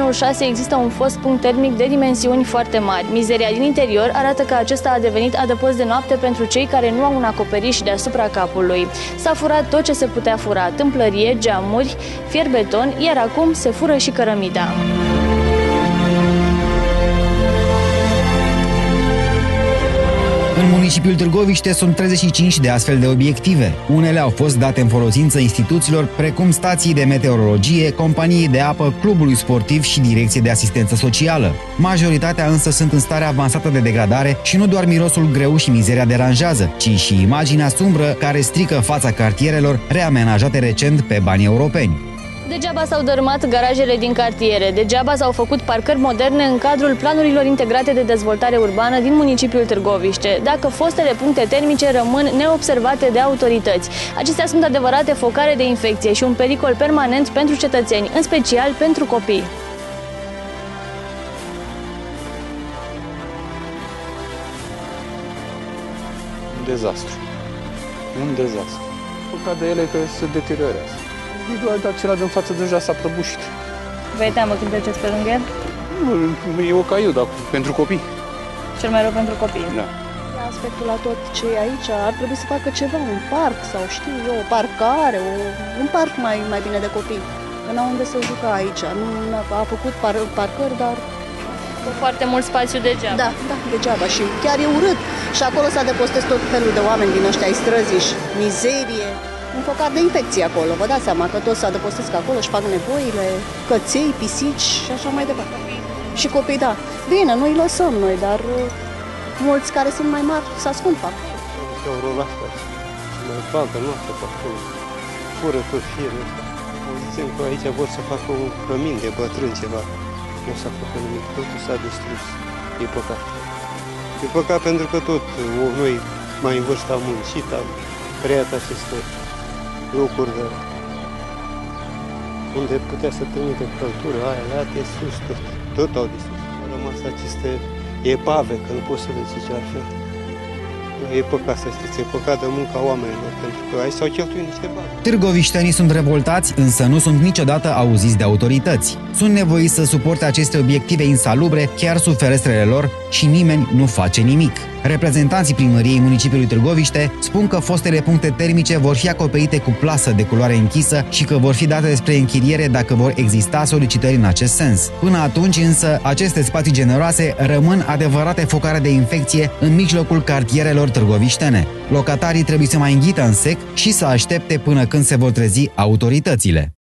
planul 6 există un fost punct termic de dimensiuni foarte mari. Mizeria din interior arată că acesta a devenit adăpost de noapte pentru cei care nu au un acoperiș deasupra capului. S-a furat tot ce se putea fura, tâmplărie, geamuri, fier beton, iar acum se fură și cărămida. În municipiul Târgoviște sunt 35 de astfel de obiective. Unele au fost date în folosință instituțiilor precum stații de meteorologie, companii de apă, clubului sportiv și direcție de asistență socială. Majoritatea însă sunt în stare avansată de degradare și nu doar mirosul greu și mizeria deranjează, ci și imaginea sumbră care strică fața cartierelor reamenajate recent pe bani europeni. Degeaba s-au dărâmat garajele din cartiere, degeaba s-au făcut parcări moderne în cadrul planurilor integrate de dezvoltare urbană din municipiul Târgoviște, dacă fostele puncte termice rămân neobservate de autorități. Acestea sunt adevărate focare de infecție și un pericol permanent pentru cetățeni, în special pentru copii. Un dezastru. Un dezastru. Păcat de ele că se deteriorează individual, dar celălalt în față deja s-a prăbușit. Vă e teamă când treceți pe lângă el? Nu, e o caiu, dar pentru copii. Cel mai rău pentru copii. Da. Aspectul la tot ce e aici ar trebui să facă ceva, un parc sau știu eu, o parcare, o, un parc mai, mai bine de copii. Că n-au unde să juca aici. Nu a făcut par, parcări, dar cu foarte mult spațiu degeaba. Da, da, degeaba și chiar e urât. Și acolo s-a depostez tot felul de oameni din ăștia ai străzii și mizerie un focar de infecție acolo. Vă dați seama că toți se adăpostesc acolo, și fac nevoile, căței, pisici și așa mai departe. Și copii, da. Bine, noi lăsăm noi, dar uh, mulți care sunt mai mari se ascund fac. Au rolat mai facă noastră pe acolo. Fură tot firul ăsta. Zicem că aici vor să facă un cămin de bătrân ceva. Nu s-a făcut nimic, totul s-a distrus. E păcat. E păcat pentru că tot noi mai în vârstă am muncit, am creat aceste locuri de unde putea să trimite căltură, aia, aia, de sus, tot, tot au distrus. Au rămas aceste epave, că nu poți să le zici altfel. E păcat să știți, e păcat de munca oamenilor, pentru că aici s-au cheltuit niște bani. Târgoviștenii sunt revoltați, însă nu sunt niciodată auziți de autorități. Sunt nevoiți să suporte aceste obiective insalubre, chiar sub ferestrele lor, și nimeni nu face nimic. Reprezentanții primăriei municipiului Târgoviște spun că fostele puncte termice vor fi acoperite cu plasă de culoare închisă și că vor fi date despre închiriere dacă vor exista solicitări în acest sens. Până atunci însă, aceste spații generoase rămân adevărate focare de infecție în mijlocul cartierelor târgoviștene. Locatarii trebuie să mai înghită în sec și să aștepte până când se vor trezi autoritățile.